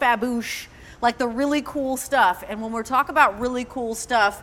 faboosh, like the really cool stuff. And when we're talking about really cool stuff,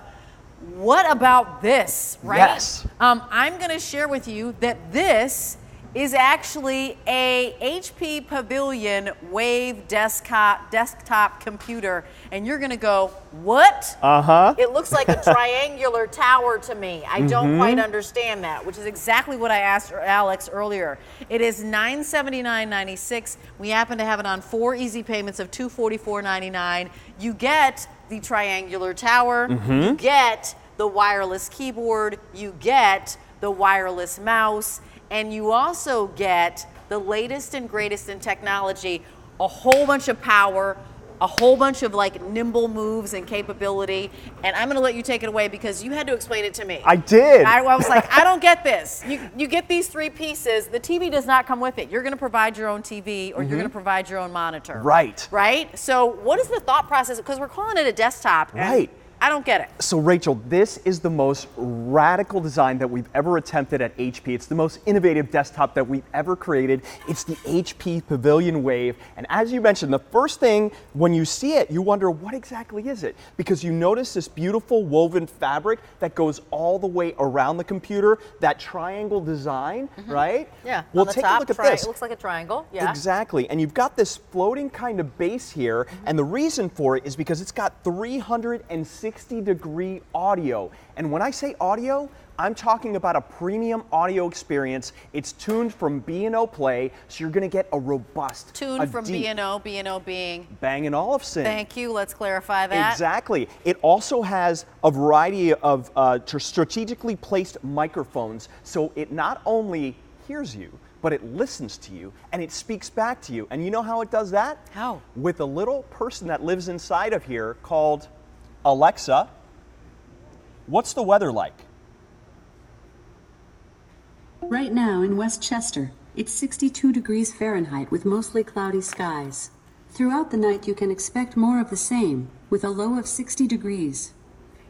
what about this, right? Yes. Um, I'm going to share with you that this is actually a HP Pavilion Wave desktop desktop computer, and you're going to go, "What?" Uh huh. It looks like a triangular tower to me. I don't Mm-hmm. quite understand that, which is exactly what I asked Alex earlier. It is $979.96. We happen to have it on four easy payments of $244.99. You get the triangular tower, Mm-hmm. you get the wireless keyboard, you get the wireless mouse, and you also get the latest and greatest in technology, a whole bunch of power, a whole bunch of like nimble moves and capability. And I'm gonna let you take it away because you had to explain it to me. I did. I, I was like, I don't get this. You, you get these three pieces. The TV does not come with it. You're going to provide your own TV or you're going to provide your own monitor. Mm-hmm. Right. Right? So, what is the thought process? Because we're calling it a desktop. Right. I don't get it. So, Rachel, this is the most radical design that we've ever attempted at HP. It's the most innovative desktop that we've ever created. It's the HP Pavilion Wave. And as you mentioned, the first thing when you see it, you wonder what exactly is it? Because you notice this beautiful woven fabric that goes all the way around the computer, that triangle design, right? Mm-hmm. Yeah. Well, on the take top, a look at tri- this. It looks like a triangle. Yeah. Exactly. And you've got this floating kind of base here. Mm-hmm. And the reason for it is because it's got 360 degree audio. And when I say audio, I'm talking about a premium audio experience. It's tuned from B&O Play, so you're going to get a robust, Tuned a from deep, B&O, B&O being. Bang & Olufsen. Thank you. Let's clarify that. Exactly. It also has a variety of uh, strategically placed microphones, so it not only hears you, but it listens to you and it speaks back to you. And you know how it does that? How? With a little person that lives inside of here called Alexa. What's the weather like? Right now in Westchester, it's 62 degrees Fahrenheit with mostly cloudy skies. Throughout the night, you can expect more of the same, with a low of 60 degrees.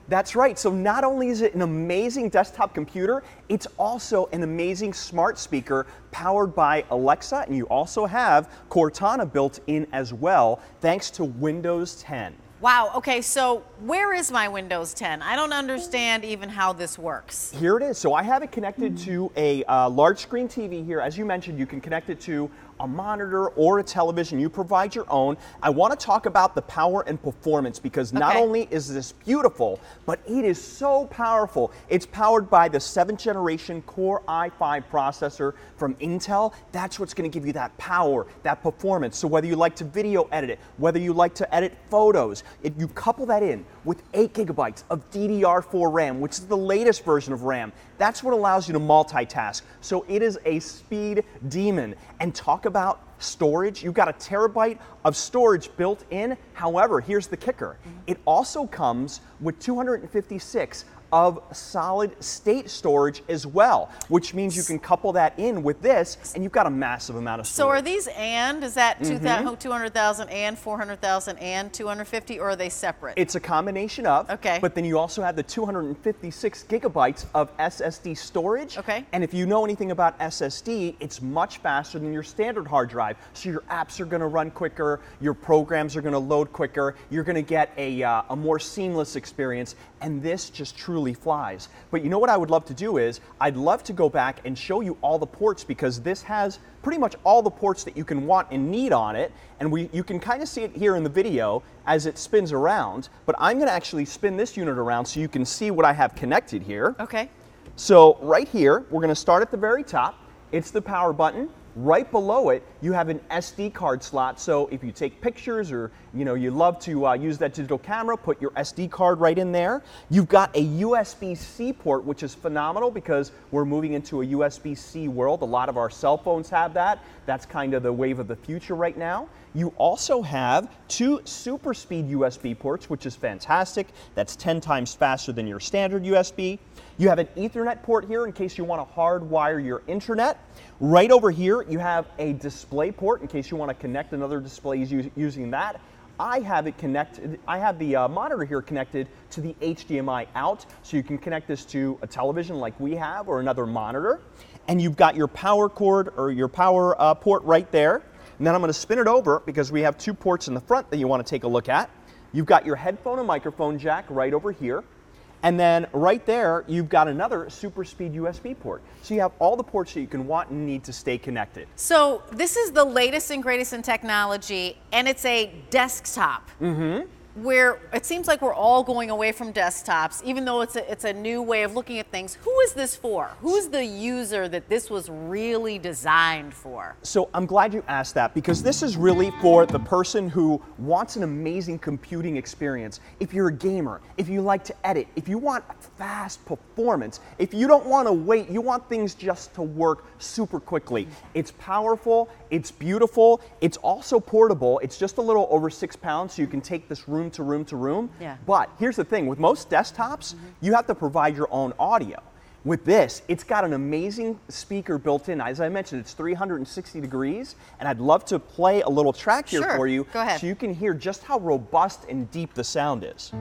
That's right. So not only is it an amazing desktop computer, it's also an amazing smart speaker powered by Alexa, and you also have Cortana built in as well, thanks to Windows 10. Wow. Okay. So, where is my Windows 10? I don't understand even how this works. Here it is. So I have it connected to a uh, large screen TV here. As you mentioned, you can connect it to a monitor or a television. You provide your own. I want to talk about the power and performance because not only is this beautiful, but it is so powerful. It's powered by the seventh generation Core i5 processor from Intel. That's what's going to give you that power, that performance. So whether you like to video edit it, whether you like to edit photos, if you couple that in with 8 gigabytes of DDR4 RAM, which is the latest version of RAM, that's what allows you to multitask. So it is a speed demon. And talk about storage. You've got a terabyte of storage built in. However, here's the kicker it also comes with 256 of solid state storage as well, which means you can couple that in with this and you've got a massive amount of storage. So, are these and? Is that Mm-hmm. 200 200,000 and 400,000 and 250, or are they separate? It's a combination of. Okay. But then you also have the 256 gigabytes of SSD storage. Okay. And if you know anything about SSD, it's much faster than your standard hard drive. So your apps are going to run quicker, your programs are going to load quicker, you're going to get a, uh, a more seamless experience, and this just truly flies. But you know what I would love to do is, I'd love to go back and show you all the ports because this has pretty much all the ports that you can want and need on it. And we, you can kind of see it here in the video as it spins around. But I'm going to actually spin this unit around so you can see what I have connected here. okay. So right here, we're going to start at the very top. It's the power button. Right below it, you have an SD card slot. So if you take pictures or you know you love to uh, use that digital camera, put your SD card right in there. You've got a USB-C port, which is phenomenal because we're moving into a USB-C world. A lot of our cell phones have that. That's kind of the wave of the future right now. You also have two super speed USB ports, which is fantastic. That's 10 times faster than your standard USB. You have an Ethernet port here in case you want to hardwire your internet. Right over here, you have a display port in case you want to connect another display using that. I have it connected. I have the uh, monitor here connected to the HDMI out, so you can connect this to a television like we have or another monitor. And you've got your power cord or your power uh, port right there. And then I'm going to spin it over because we have two ports in the front that you want to take a look at. You've got your headphone and microphone jack right over here. And then right there, you've got another super speed USB port. So you have all the ports that you can want and need to stay connected. So this is the latest and greatest in technology, and it's a desktop. Mm-hmm. Where it seems like we're all going away from desktops, even though it's a, it's a new way of looking at things. Who is this for? Who's the user that this was really designed for? So I'm glad you asked that because this is really for the person who wants an amazing computing experience. If you're a gamer, if you like to edit, if you want fast performance, if you don't want to wait, you want things just to work super quickly. It's powerful, it's beautiful, it's also portable. It's just a little over six pounds, so you can take this room to room to room. Yeah. But here's the thing with most desktops, mm-hmm. you have to provide your own audio. With this, it's got an amazing speaker built in. As I mentioned, it's 360 degrees, and I'd love to play a little track here Sure. for you Go ahead. so you can hear just how robust and deep the sound is.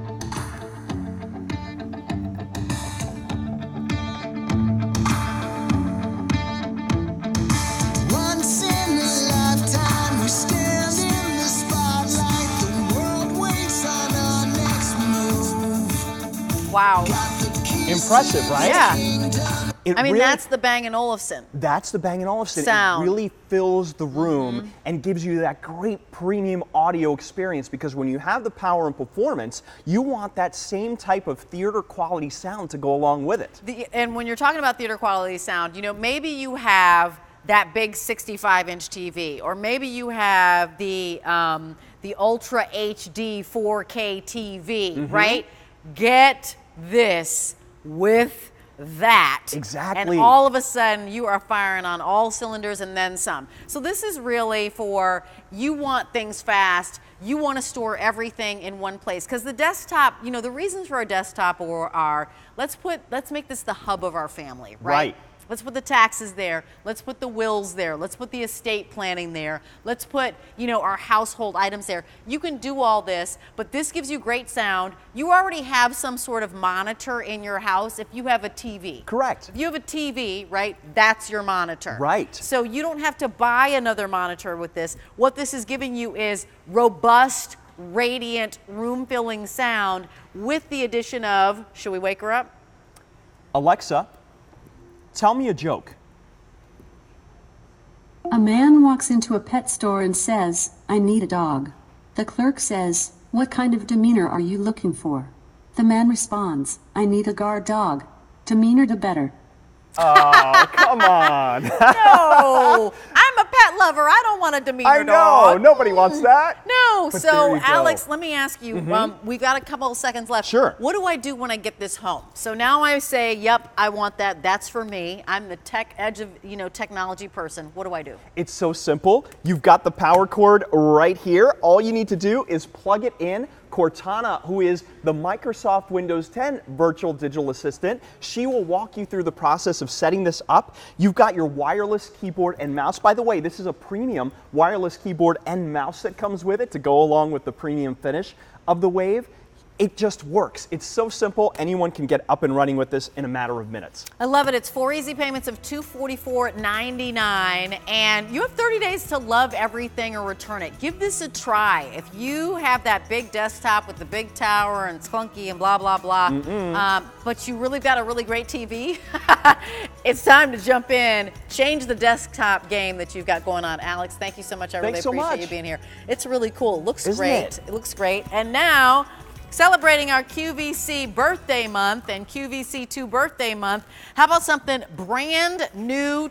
Wow. Got the keys Impressive, right? Yeah. It I mean, really- that's the Bang & Olufsen. That's the Bang & Olufsen. Sound. It really fills the room and gives you that great premium audio experience because when you have the power and performance, you want that same type of theater quality sound to go along with it. The, and when you're talking about theater quality sound, you know, maybe you have that big 65 inch TV, or maybe you have the, um, the Ultra HD 4K TV, Mm-hmm. right? Get this with that. Exactly. And all of a sudden, you are firing on all cylinders and then some. So, this is really for you want things fast. You want to store everything in one place because the desktop, you know, the reasons for a desktop are, are let's put let's make this the hub of our family, right? Right. Let's put the taxes there. Let's put the wills there. Let's put the estate planning there. Let's put, you know, our household items there. You can do all this, but this gives you great sound. You already have some sort of monitor in your house if you have a TV. Correct. If you have a TV, right, that's your monitor. Right. So you don't have to buy another monitor with this. What this is giving you is robust, radiant, room filling sound with the addition of, should we wake her up? Alexa, tell me a joke. A man walks into a pet store and says, I need a dog. The clerk says, What kind of demeanor are you looking for? The man responds, I need a guard dog. Demeanor the better. Oh, come on. No, I'm a pet lover. I don't want a demeanor dog. I know. dog. Nobody wants that. No. But so, there go. Alex, let me ask you. Um, we've got a couple of seconds left. Sure. What do I do when I get this home? So now I say, "Yep, I want that. That's for me. I'm the tech edge of you know technology person. What do I do?" It's so simple. You've got the power cord right here. All you need to do is plug it in. Cortana, who is the Microsoft Windows 10 virtual digital assistant, she will walk you through the process of setting this up. You've got your wireless keyboard and mouse. By the way, this is a premium wireless keyboard and mouse that comes with it to go along with the premium finish of the Wave. It just works. It's so simple. Anyone can get up and running with this in a matter of minutes. I love it. It's four easy payments of $244.99, and you have 30 days to love everything or return it. Give this a try. If you have that big desktop with the big tower and it's clunky and blah, blah, blah, um, but you really got a really great TV, it's time to jump in, change the desktop game that you've got going on. Alex, thank you so much. I Thanks really so appreciate you being here. It's really cool. It looks Isn't great. it? It looks great. And now, celebrating our QVC birthday month and QVC2 birthday month, how about something brand new